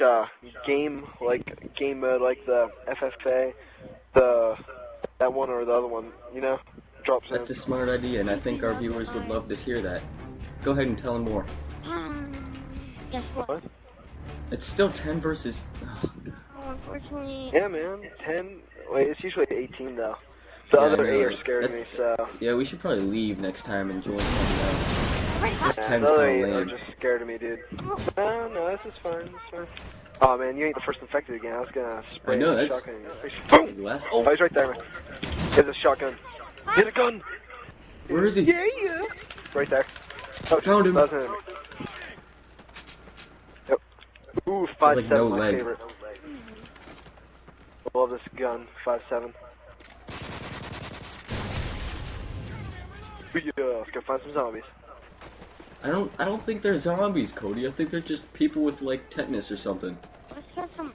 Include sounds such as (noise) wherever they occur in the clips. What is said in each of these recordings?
much uh game like game mode like the FFA, the that one or the other one, you know, drops in. That's a smart idea, and I think our viewers would love to hear that. Go ahead and tell them more. Um, guess what? What? It's still 10 versus. oh, Oh, unfortunately, Yeah, man. Ten. Wait, it's usually eighteen though. The Yeah, other eight are scaring That's- me. So. Yeah, we should probably leave next time and join something else. This Yeah, 10's the other kinda are lame. just scared of me, dude. No, no, this is fine. This is fine. Oh man, you ain't the first infected again. I was gonna spray I know, a that's- shotgun in your face. Boom! Last. Oh, Oh, he's right there, man. Get a shotgun. Get a gun. where is he? Yeah, yeah. Right there. Oh, Found him. That was him. Yep. Ooh, Has, five like, seven, no my leg. favorite. I love this gun, five seven. Yeah, let's go find some zombies. I don't. I don't think they're zombies, Cody. I think they're just people with like tetanus or something. let's get some.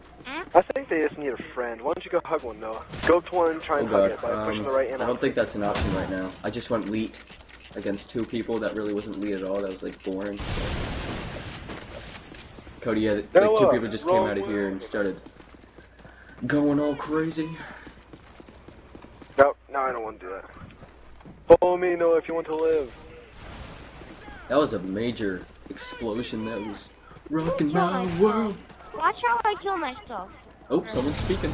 I think they just need a friend. Why don't you go hug one, Noah? Go to one and try Oh and hug god. it by pushing Um, the right I don't out. think that's an option right now. I just went leet against two people. That really wasn't leet at all. That was like boring. Cody, yeah, like two people just came out of here and started going all crazy. No, no, I don't want to do that. Follow me, Noah, if you want to live. That was a major explosion. That was rocking my myself. world. Watch how I kill myself. Oh, someone's speaking.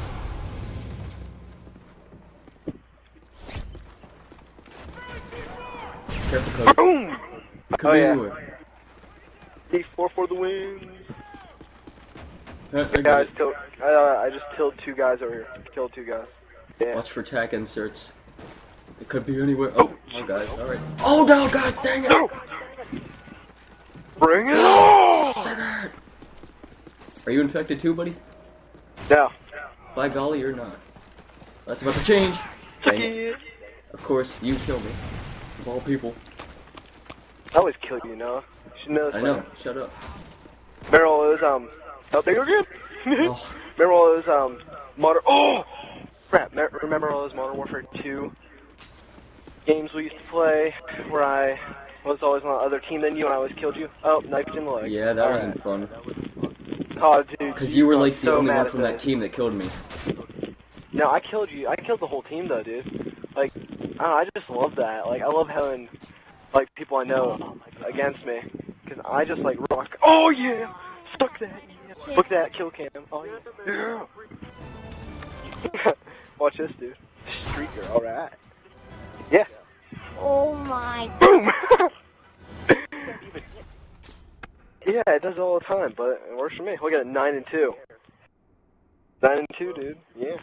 Careful, Cody. Boom! Come Oh, yeah. anywhere. C4 for the win. I got Guys, it. killed, uh, I just killed two guys over here. Killed two guys. Yeah. Watch for tack inserts. It could be anywhere. Oh, oh guys, alright. Oh no, god dang it! No! Bring it on! Sucker! Are you infected too, buddy? No. By golly, you're not. That's about to change. Of course, you kill me. Of all people. I always kill you, Noah. You should know. I know. Shut up. Remember all those, um, oh, there you go again. (laughs) Oh, Remember all those, um, modern, oh! Crap, remember all those Modern Warfare 2 games we used to play where I was always on the other team than you and I always killed you? Oh, knifed in the leg. yeah, that Alright. wasn't fun. Oh, dude. Because you were like the so only one from that this. team that killed me. No, I killed you. I killed the whole team though, dude. Like, I don't know, I just love that. Like, I love having like people I know against me, cause I just like rock. Oh yeah, stuck that. Yeah. Look that kill cam. Oh yeah. yeah. (laughs) Watch this, dude. Streaker. All right. Yeah. Oh my. Boom. Yeah, it does all the time, but it works for me. Look at it, nine and two. Nine and two, dude. Yeah.